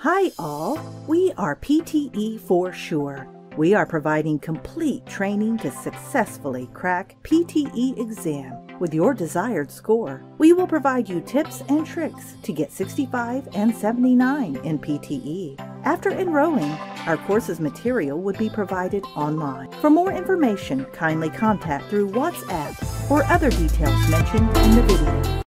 Hi, all. We are PTE for sure. We are providing complete training to successfully crack PTE exam with your desired score. We will provide you tips and tricks to get 65 and 79 in PTE. After enrolling, our course's material would be provided online. For more information, kindly contact through WhatsApp or other details mentioned in the video.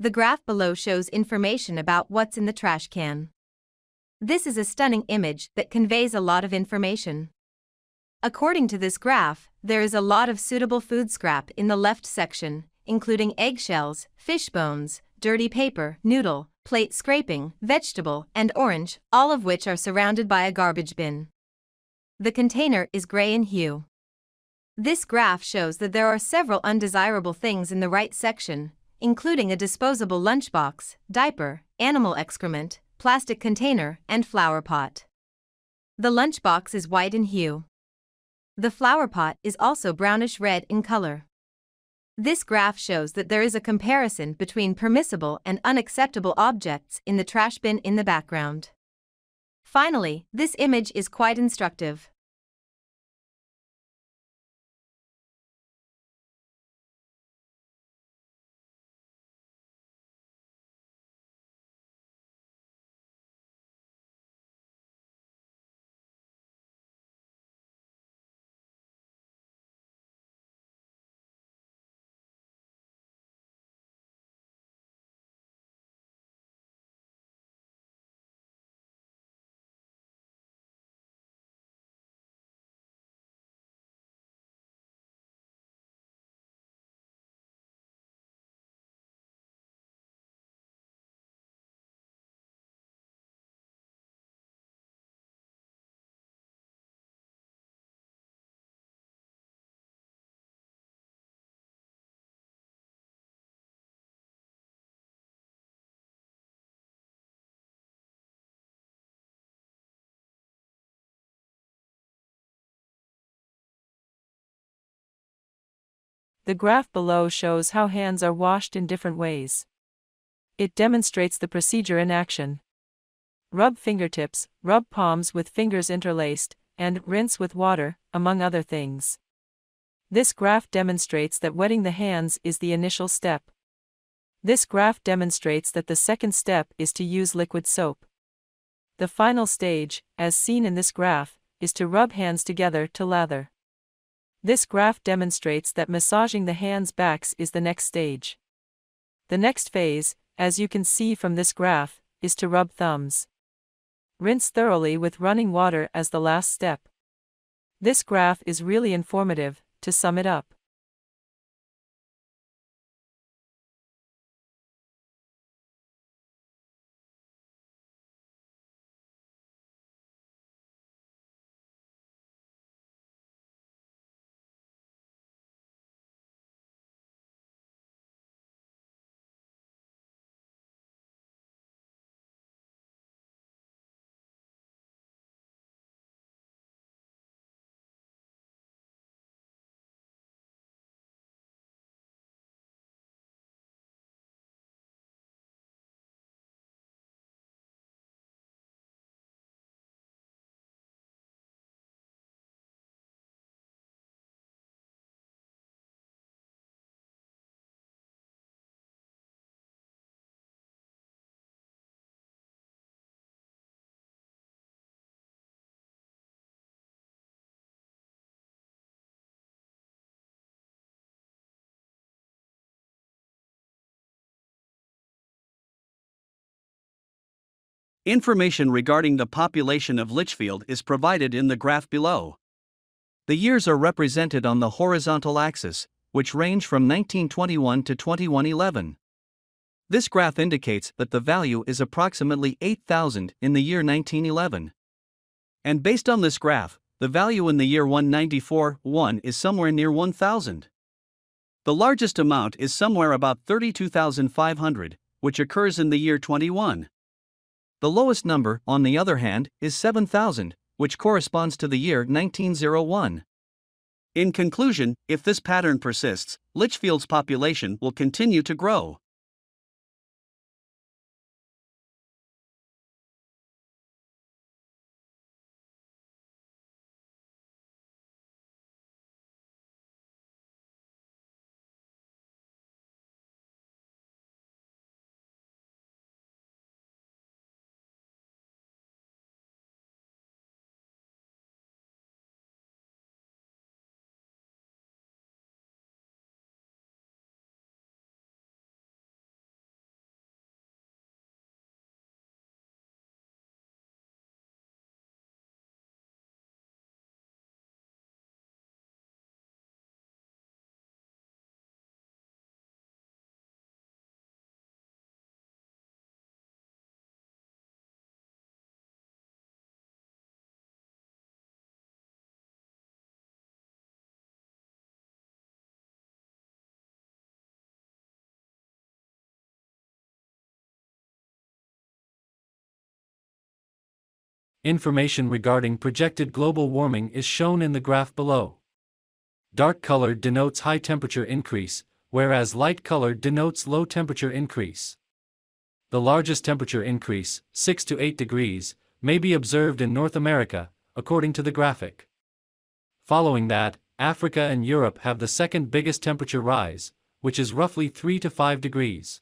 The graph below shows information about what's in the trash can. This is a stunning image that conveys a lot of information. According to this graph, there is a lot of suitable food scrap in the left section, including eggshells, fish bones, dirty paper, noodle, plate scraping, vegetable, and orange, all of which are surrounded by a garbage bin. The container is gray in hue. This graph shows that there are several undesirable things in the right section, including a disposable lunchbox, diaper, animal excrement, plastic container, and flower pot. The lunchbox is white in hue. The flower pot is also brownish red in color. This graph shows that there is a comparison between permissible and unacceptable objects in the trash bin in the background. Finally, this image is quite instructive. The graph below shows how hands are washed in different ways. It demonstrates the procedure in action. Rub fingertips, rub palms with fingers interlaced, and rinse with water, among other things. This graph demonstrates that wetting the hands is the initial step. This graph demonstrates that the second step is to use liquid soap. The final stage, as seen in this graph, is to rub hands together to lather. This graph demonstrates that massaging the hands backs is the next stage. The next phase, as you can see from this graph, is to rub thumbs. Rinse thoroughly with running water as the last step. This graph is really informative, to sum it up. Information regarding the population of Litchfield is provided in the graph below. The years are represented on the horizontal axis, which range from 1921 to 2111. This graph indicates that the value is approximately 8,000 in the year 1911. And based on this graph, the value in the year 194 1 is somewhere near 1,000. The largest amount is somewhere about 32,500, which occurs in the year 21. The lowest number, on the other hand, is 7,000, which corresponds to the year 1901. In conclusion, if this pattern persists, Litchfield's population will continue to grow. Information regarding projected global warming is shown in the graph below. Dark color denotes high temperature increase, whereas light color denotes low temperature increase. The largest temperature increase, 6 to 8 degrees, may be observed in North America, according to the graphic. Following that, Africa and Europe have the second biggest temperature rise, which is roughly 3 to 5 degrees.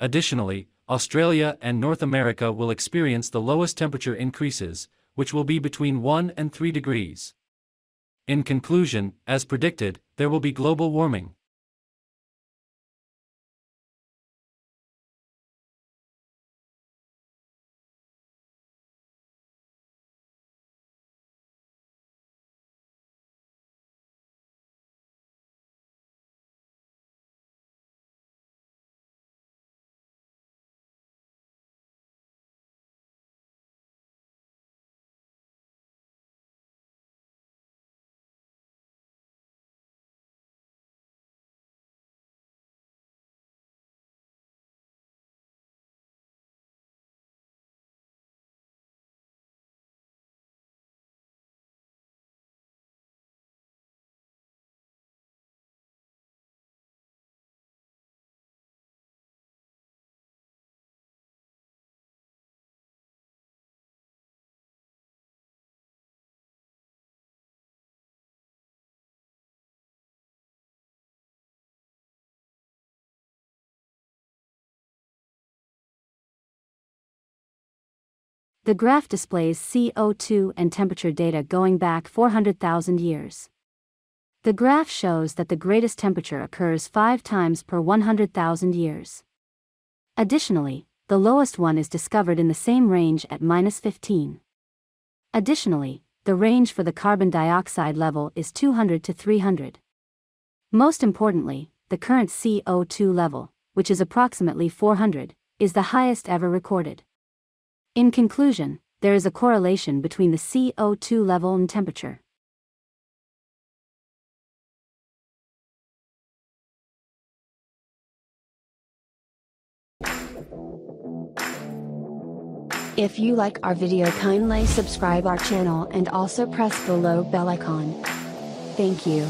Additionally, Australia and North America will experience the lowest temperature increases, which will be between 1 and 3 degrees. In conclusion, as predicted, there will be global warming. The graph displays CO2 and temperature data going back 400,000 years. The graph shows that the greatest temperature occurs 5 times per 100,000 years. Additionally, the lowest one is discovered in the same range at minus 15. Additionally, the range for the carbon dioxide level is 200 to 300. Most importantly, the current CO2 level, which is approximately 400, is the highest ever recorded. In conclusion, there is a correlation between the CO2 level and temperature. If you like our video kindly subscribe our channel and also press below bell icon. Thank you.